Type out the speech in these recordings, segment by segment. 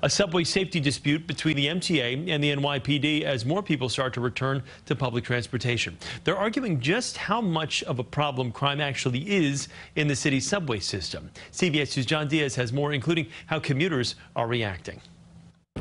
A subway safety dispute between the MTA and the NYPD as more people start to return to public transportation. They're arguing just how much of a problem crime actually is in the city's subway system. CBS 2's John Dias has more, including how commuters are reacting.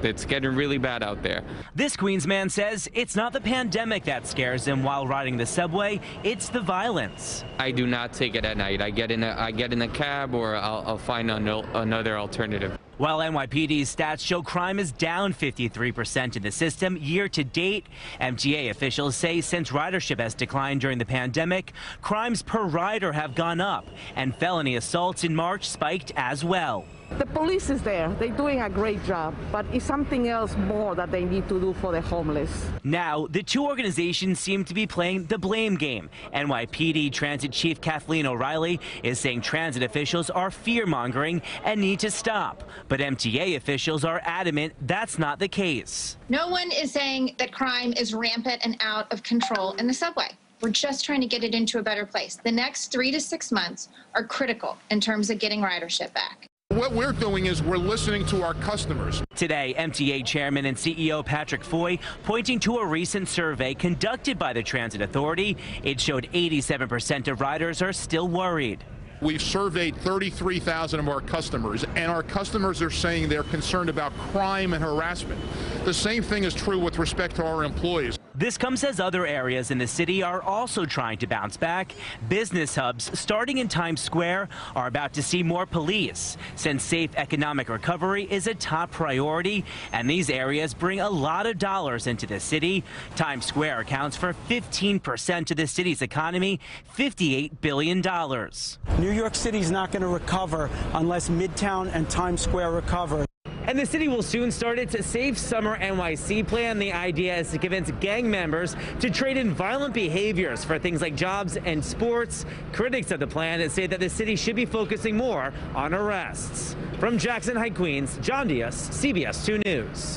It's getting really bad out there. This Queens man says it's not the pandemic that scares him while riding the subway, it's the violence. I do not take it at night. I get in a, I get in a cab or I'll, I'll find another alternative. While NYPD's stats show crime is down 53% in the system year to date, MTA officials say since ridership has declined during the pandemic, crimes per rider have gone up, and felony assaults in March spiked as well. The police is there. They're doing a great job, but it's something else more that they need to do for the homeless. Now, the two organizations seem to be playing the blame game. NYPD Transit Chief Kathleen O'Reilly is saying transit officials are fear mongering and need to stop. But MTA officials are adamant that's not the case. No one is saying that crime is rampant and out of control in the subway. We're just trying to get it into a better place. The next three to six months are critical in terms of getting ridership back. What we're doing is we're listening to our customers. Today, MTA Chairman and CEO Patrick Foye pointing to a recent survey conducted by the Transit Authority. It showed 87% of riders are still worried. We've surveyed 33,000 of our customers, and our customers are saying they're concerned about crime and harassment. The same thing is true with respect to our employees. This comes as other areas in the city are also trying to bounce back. Business hubs, starting in Times Square, are about to see more police, since safe economic recovery is a top priority, and these areas bring a lot of dollars into the city. Times Square accounts for 15% of the city's economy, $58 billion. New York City's not going to recover unless Midtown and Times Square recover. And the city will soon start its Safe Summer NYC plan. The idea is to convince gang members to trade in violent behaviors for things like jobs and sports. Critics of the plan say that the city should be focusing more on arrests. From Jackson Heights, Queens, John Dias, CBS 2 News.